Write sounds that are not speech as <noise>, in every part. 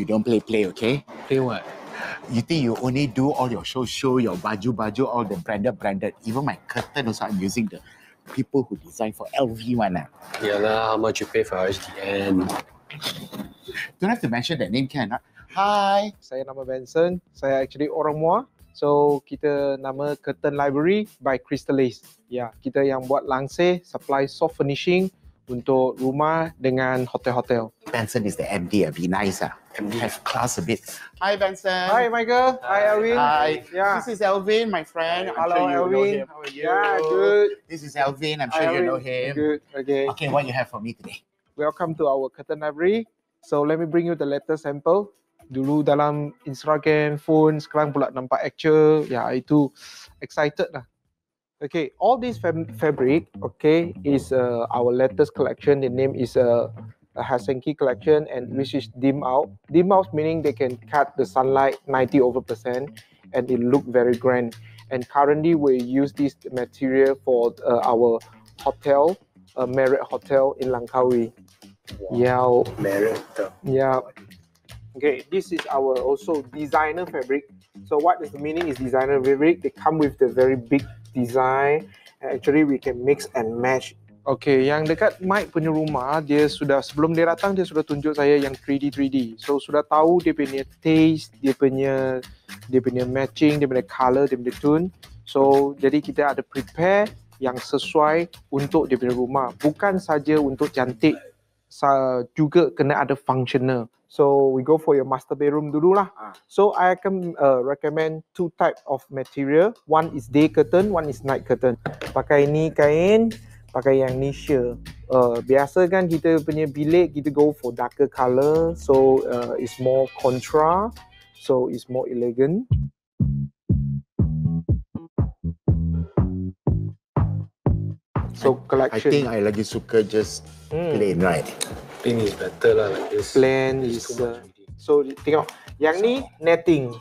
You don't play play, okay? Play what? You think you only do all your show show, your baju baju, all the branded branded. Even my curtain also I'm using the people who design for LV one. Ah. Yalah, how much you pay for HDN? Don't have to mention that name can. ah. Hi. Saya nama Benson. Saya actually orang Muar. So kita nama Curtain Library by Crystal Lace. Ya, kita yang buat langsir, supply soft furnishing untuk rumah dengan hotel-hotel. Benson is the MD. Ah. Be nice. Ah. Have class a bit. Hi Benson. Hi Michael. Hi Alvin. Hi. Yeah. This is Elvin, my friend. I'm Hello, sure Elvin. How are you? Yeah, good. This is Elvin. I'm Hi, sure you know him. Good. Okay. Okay, what you have for me today? Welcome to our Curtain Library. So let me bring you the latest sample. Dulu dalam Instagram, phone, sekarang pula nampak actual. Ya, itu excited lah. Okay, all this fab- fabric, okay, is uh, our latest collection. The name is uh, a Helsinki collection, and which is dim out. Dim out meaning they can cut the sunlight 90 over percent, and it look very grand. And currently, we use this material for uh, our hotel, uh, Marriott Hotel in Langkawi. Yeah, Merit. yeah. Okay, this is our also designer fabric. So what is the meaning is designer fabric? They come with the very big design. And actually we can mix and match. Okay, yang dekat Mike punya rumah, dia sudah sebelum dia datang dia sudah tunjuk saya yang 3D 3D. So sudah tahu dia punya taste, dia punya dia punya matching, dia punya color, dia punya tone. So jadi kita ada prepare yang sesuai untuk dia punya rumah. Bukan saja untuk cantik, juga kena ada functional. So we go for your master bedroom dulu lah. Ah. So I can uh, recommend two type of material. One is day curtain, one is night curtain. Pakai ni kain, pakai yang ni sheer. Uh, biasa kan kita punya bilik kita go for darker color, so uh, it's more contra, so it's more elegant. So I collection. think I lagi suka just Hmm. plain, right? Plain is better lah like this. Plan It's is uh. So tengok yang ni netting.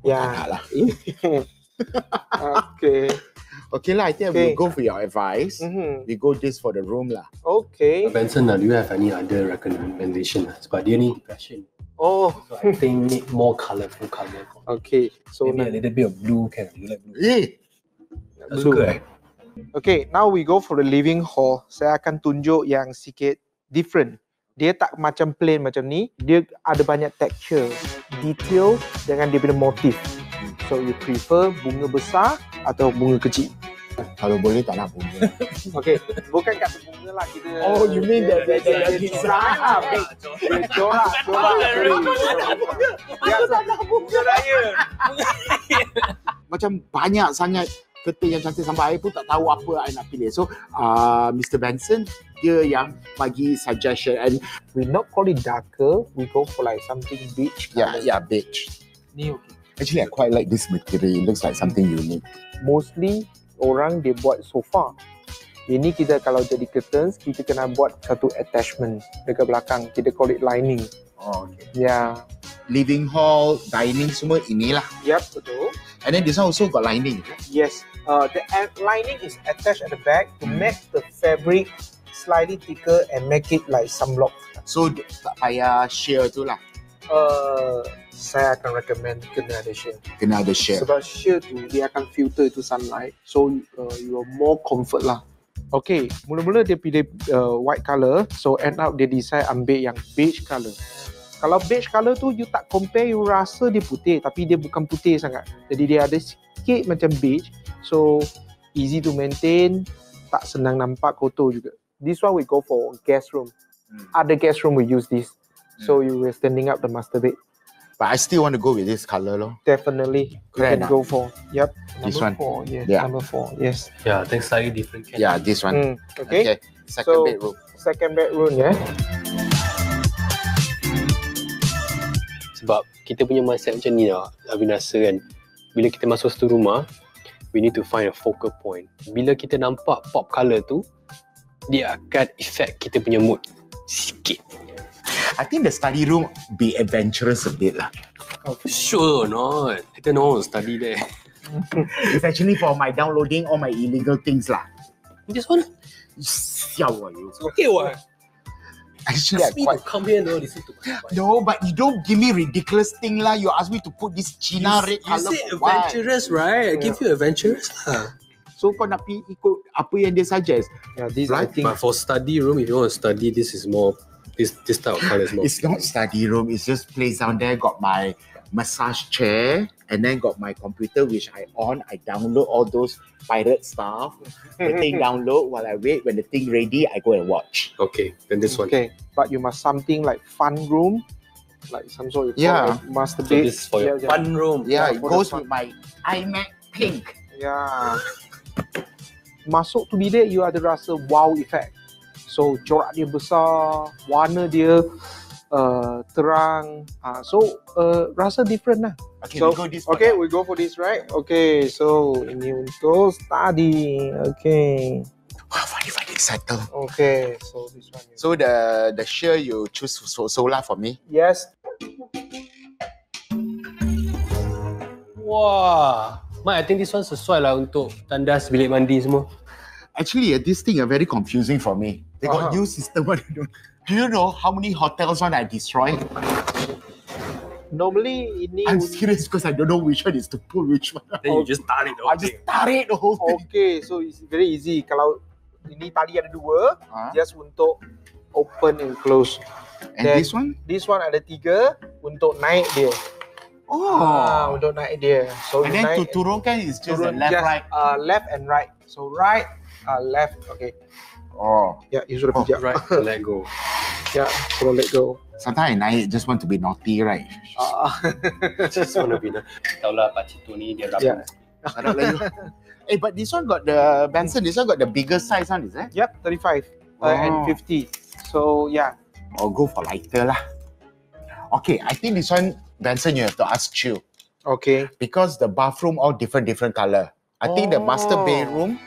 Tak Ya. lah. <laughs> okay. Okay lah, I think Okay. we'll go for your advice. Mhm. We go this for the room lah. Okay. Benson, uh, do you have any other recommendation? Sebab dia ni fashion. Oh, So I think need more colourful colour. okay. So Maybe a na- little bit of blue can. You like blue? Eh, Tak Blue. suka eh? okay, now we go for the living hall. Saya akan tunjuk yang sikit different. Dia tak macam plain macam ni. Dia ada banyak texture, detail dengan dia punya motif. So you prefer bunga besar atau bunga kecil? kalau boleh tak nak bunga. <laughs> Okay, bukan kata bunga lah kita. Oh, you mean the- the- the- design design lah. Dia corak, corak. Biasa bunga raya. <laughs> Macam banyak sangat kereta yang cantik sampai I pun tak tahu apa I nak pilih. So, uh, Mr. Benson, dia yang bagi suggestion and We not call it darker. We go for like something beige. yeah, yeah, beige. Ni okay. Actually, I quite like this material. It looks like something unique. Mostly orang dia buat sofa. Ini kita kalau jadi curtains, kita kena buat satu attachment dekat belakang. Kita call it lining. Oh, okay. Ya. Living hall, dining semua inilah. Yep, betul. And then this one also got lining. Yes. Uh, the lining is attached at the back to make the fabric slightly thicker and make it like sunblock. So, tak payah sheer tu lah. Uh, saya akan recommend kena ada sheer. Kena ada sheer. Sebab sheer tu dia akan filter itu sunlight. So uh, you are more comfort lah. Okay, mula-mula dia pilih uh, white color. So end up dia decide ambil yang beige color. Kalau beige color tu you tak compare you rasa dia putih tapi dia bukan putih sangat. Jadi dia ada sikit macam beige. So easy to maintain, tak senang nampak kotor juga. This one we go for guest room. Hmm. Other guest room we use this. So you will standing up the master bed. But I still want to go with this color loh. Definitely, you Correct can go for. Yep. This number one? Four, yes. Yeah. Number four. Yes. Yeah, I think slightly different. Can. Yeah, this one. Mm, okay. Second So- bedroom. Second bedroom, yeah. Sebab kita punya mindset macam ni lah, Abin rasa kan. Bila kita masuk satu rumah, we need to find a focal point. Bila kita nampak pop colour tu, dia akan affect kita punya mood sikit. I think the study room be adventurous a bit lah. Sure or not? Kita no study there. <laughs> It's actually for my downloading all my illegal things lah. This one, Siao ah you. okay what? Actually, I Ask me quite to come here and not listen to my advice. No, but you don't give me ridiculous thing lah. You ask me to put this China you, red you color said for what? adventurous, right? I give you adventurous lah. So kau nak pergi ikut apa yang dia suggest. Yeah, this Right, I think But for study room, if you want to study, this is more this this type of color is more. It's not study room. It's just place down there. Got my massage chair and then got my computer which I on. I download all those pirate stuff. The thing <laughs> download while I wait. When the thing ready, I go and watch. okay, then this one. okay, but you must something like fun room, like some sort of Yeah. master So bed. this is for your Yeah, yeah. fun room. Yeah, Yeah, it goes with my iMac pink. Yeah. <laughs> Masuk tu bilik you ada rasa wow effect. So corak dia besar, warna dia uh, terang. Uh, so uh, rasa different lah. Okay, So, we go this Okay, one. we go for this right? Okay, so ini untuk study. Okay. Wow, if I did settle? Okay, so this one. is- So the the shear you choose so, solar for me. yes. Wah, Mak, I think this one sesuai lah untuk tandas bilik mandi semua. Actually, uh, this thing are very confusing for me. They got Uh-huh. new system. <laughs> What they do. Do you know how many hotels one I destroyed? Normally ini I'm serious because I don't know which one is to pull which one. Then you just tarik the I whole just thing. tarik the whole thing. Okay, so it's very easy. Kalau ini tali ada dua, Huh? just untuk open and close. And then- this one? This one ada tiga untuk naik dia. Oh. Ah, untuk naik dia. So and you then naik, to turunkan is just turun left, just, right. Uh, left and right. So right, uh, left. Okay. Oh. Yeah, you sudah Oh, pijak. Right, <laughs> let go. Yeah, so let go. Sometimes I just want to be naughty, right? Uh, <laughs> <laughs> Just wanna be the... Tahu lah Pak Cito ni dia rabu. Yeah. Harap lah you. Eh, but this one got the Benson. This one got the bigger size one, is it? yep, 35 uh, and Oh. 50. So yeah. I'll go for lighter lah. Okay, I think this one Benson you have to ask Chiu Okay. because the bathroom all different different color. I think the master Oh. bedroom,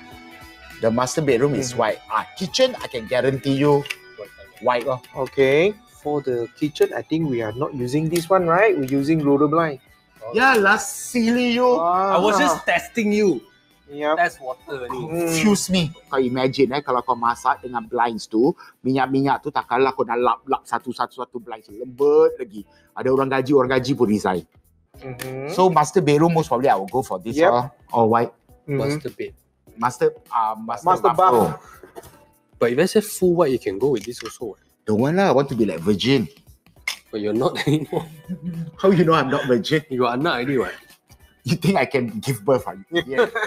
the master bedroom is Mhm. white. Ah, kitchen I can guarantee you white. Oh. Okay. For the kitchen, I think we are not using this one, right? We're using roller blind. Yeah, last silly you. Ah. I was just testing you. Yep. Test water ni. Hmm. Confuse me. Kau imagine eh kalau kau masak dengan blinds tu, minyak-minyak tu takkanlah kau nak lap-lap satu-satu-satu blinds lembut lagi. Ada orang gaji, orang gaji pun resign. Mhm. So master bedroom most probably I will go for this Yep. all, all white. Mhm. Master bed. Master uh, master, Master bathroom. But if I say full white, you can go with this also. Don't want lah. I want to be like virgin. But you're not <laughs> anymore. How you know I'm not virgin? You got anak already, what? You think I can give birth? Are you? Yeah. <laughs>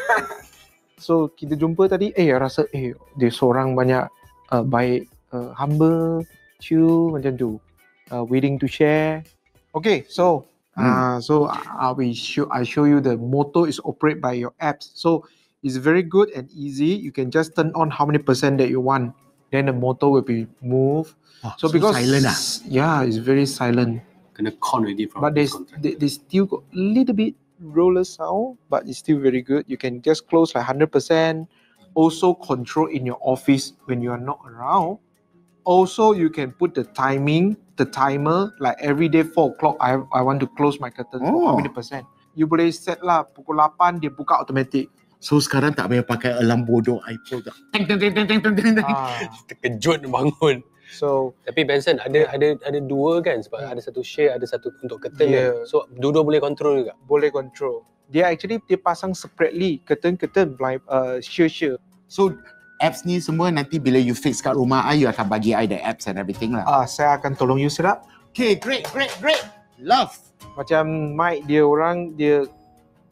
So kita jumpa tadi, eh rasa eh dia seorang banyak uh, baik, uh, humble, chill macam tu, uh, willing to share. Okay, so uh, so I will show I show you the motto is operate by your apps. So it's very good and easy. You can just turn on how many percent that you want. Then the motor will be moved. Oh, So, because silent ah. yeah, it's very silent. Kena con already from but this there's contract. they, they still got a little bit roller sound but it's still very good you can just close like 100% also control in your office when you are not around also you can put the timing the timer like every day 4 o'clock I, I want to close my curtains for how Oh. many percent you boleh set lah pukul 8 dia buka automatic So sekarang tak payah pakai alarm bodoh iPhone. Teng teng teng teng teng teng teng. teng. ah, Terkejut bangun. so Tapi Benson ada ada ada dua kan sebab ada satu share, ada satu untuk curtain Yeah. kan. So dua-dua boleh control juga. boleh control dia actually dia pasang separately curtain-curtain blind uh, sheer-sheer So apps ni semua nanti bila you fix kat rumah I, you akan bagi I the apps and everything lah. ah, saya akan tolong you set up Okay, great, great, great. Love. macam Mike dia orang dia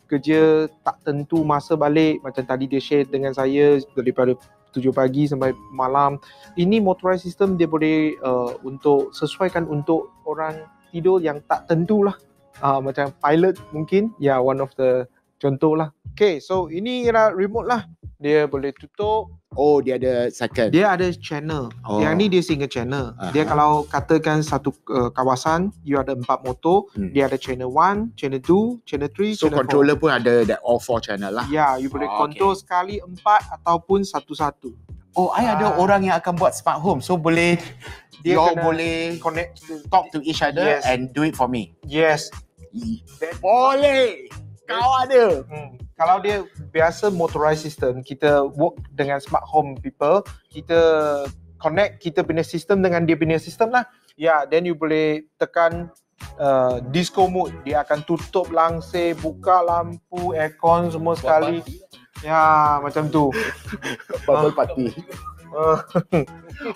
kerja tak tentu masa balik. Macam tadi dia share dengan saya daripada 7 pagi sampai malam. Ini motorized system dia boleh uh, untuk sesuaikan untuk orang tidur yang tak tentu lah uh, macam pilot mungkin ya yeah, one of the contoh lah okay so ini ialah remote lah. Dia boleh tutup Oh, dia ada second. dia ada channel. Oh. Yang ni dia single channel. Aha. Dia kalau katakan satu uh, kawasan, you ada empat motor, Hmm. dia ada channel 1, channel 2, channel 3, So channel controller pun ada that all four channel lah. 4. Ya, you boleh Oh, control sekali empat ataupun satu-satu. Oh, I ada Ah. orang yang akan buat smart home. So boleh Dia you all kena boleh Connect. to- talk to each other Yes. and do it for me. Yes. Boleh. Kau ada. Hmm. Kalau dia biasa motorized system, kita work dengan smart home people, kita connect kita punya sistem dengan dia punya sistem lah. Ya, then you boleh tekan uh, disco mode. Dia akan tutup langsir, buka lampu, aircon semua sekali. Ya, macam tu. <laughs> Bubble party. Uh, <laughs>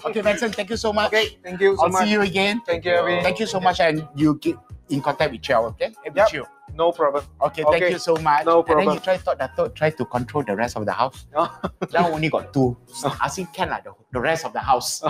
Okay, Benson, thank you so much. okay, thank you so I'll much. see you again. Thank you, Erwin. Thank you so much, and you get in contact with Chow, okay? Eh, With Yep. you. No problem. Okay, thank you so much. No And then problem. you try thought that thought try to control the rest of the house. Now only got two. So I think can like the, the rest of the house.